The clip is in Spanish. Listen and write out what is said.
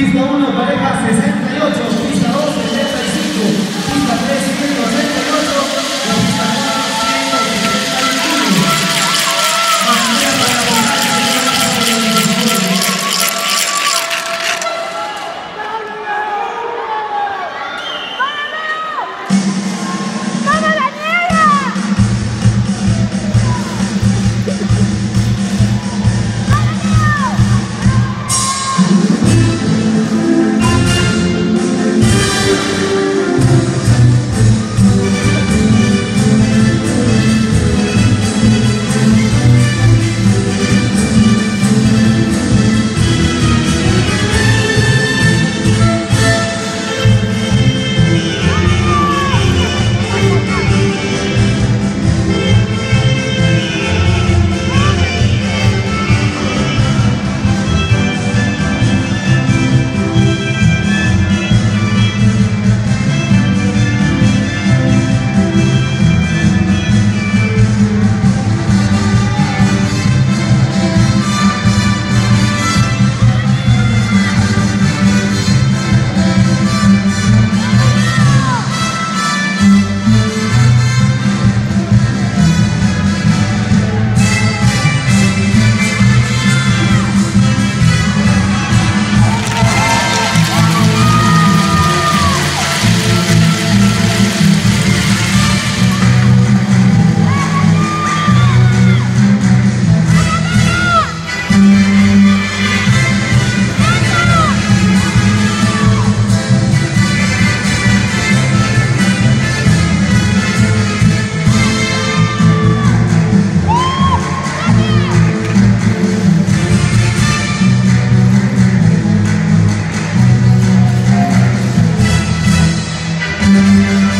Pista 1, pareja 68, pista 2, 75, pista Música